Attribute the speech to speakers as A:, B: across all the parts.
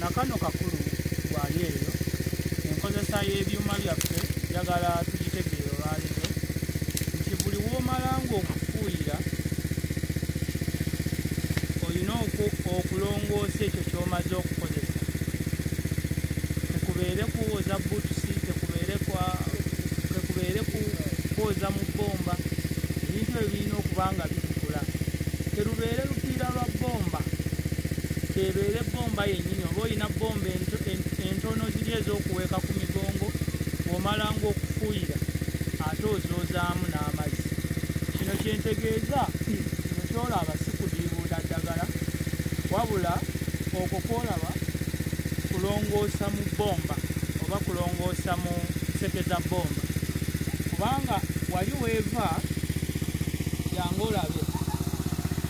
A: nakano kakulu bwali eyo enkozesa y'ebyuma byaffe njagala tugitegeera olwaliro nti buli womalanga okufuuyira olina okulongoosa ekyo ky'omaze okukozesa. Tekubeere kuwoza butusi tekubeere kwoza mu bbomba ebintu ebyo birina okuba nga bitukula. Terubeere lupiira lwa bbomba kebeere bbomba yennyini oba olina bbomba entono ziri ez'okuweeka ku migongo bw'omalanga okufuuyira ate ozoozaamu n'amazzi. Kino kyentegeeza kino kyolaba si kudiibuuda ddagala wabula okwo kwolaba kulongoosa mu bbomba oba kulongoosa mu sekeza bbomba. Kubanga wali weeva jangu olabe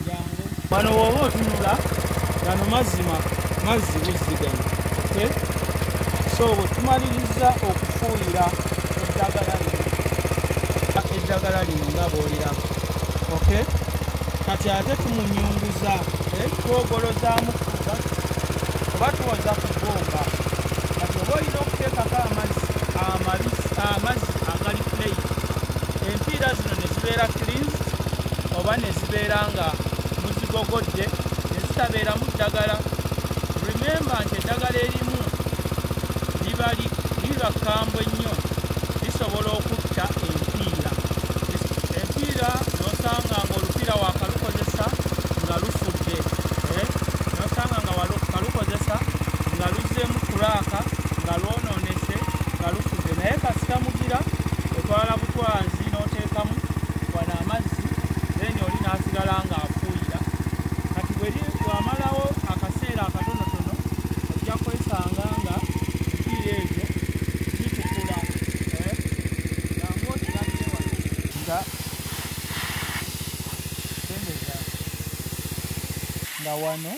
A: jangu. Wano wooba otunula gano mazima mazzi buzzi gano okay? so bwe tumaliriza okufuuyira eddagala lino eddagala lino nga bwoliraba okay? kati ate tumunyunguza twogolozaamu kuza oba tuwoza ku bbomba kati oba olina okuteekako amazzi amazzi agali plate empiira zino ne zibeera cleans oba ne zibeera nga muzigogodde ne zitabeeramu ddagala. Rememba nti eddagala erimu liba kkambwe nnyo lisobola okutta empiira. Empiira nosanga nga olupiira wakalukozesa nga lufudde nosanga nga kalukozesa nga luzzeemu kulaaka nga lwonoonese nga lufudde. Naye kasita mugira otwala butwazi n'oteekamu wano amazzi then oli n'asigala nga nga wano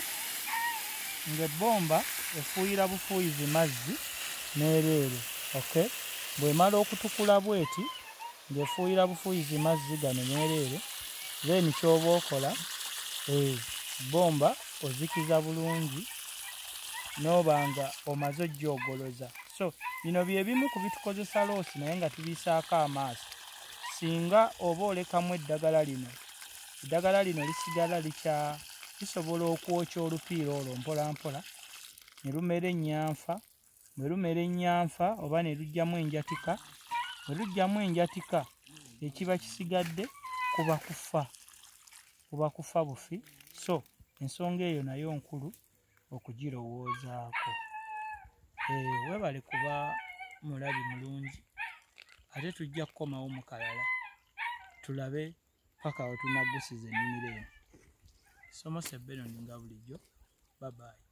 A: ng'ebbomba efuuyira bufuuyizi mazzi n'ereere okay bw'emala okutukula bweti ng'efuuyira bufuuyizi mazzi gano n'ereere then ky'oba okola bbomba ozikiza bulungi n'oba nga omaze ojjoogoloza so bino bye bimu ku bitukozesa loosi naye nga tubiisaako amaaso. Singa oba olekamu eddagala lino eddagala lino lisigala likya lisobola okwokya olupiira olwo mpola mpola ne lumera ennyanfa bwe lumera ennyanfa oba ne lugjamu enjatika bwe lugjamu enjatika ekiba kisigadde kuba kufa kuba kufa bufi. So ensonga eyo nayo nkulu okugirowoozaako. Weebale kuba mulabi mulungi ate tujja kukomawo mu kalala tulabe paka we tunaggusiza ennimiro eno somo sebbeno ninga bulijjo babayi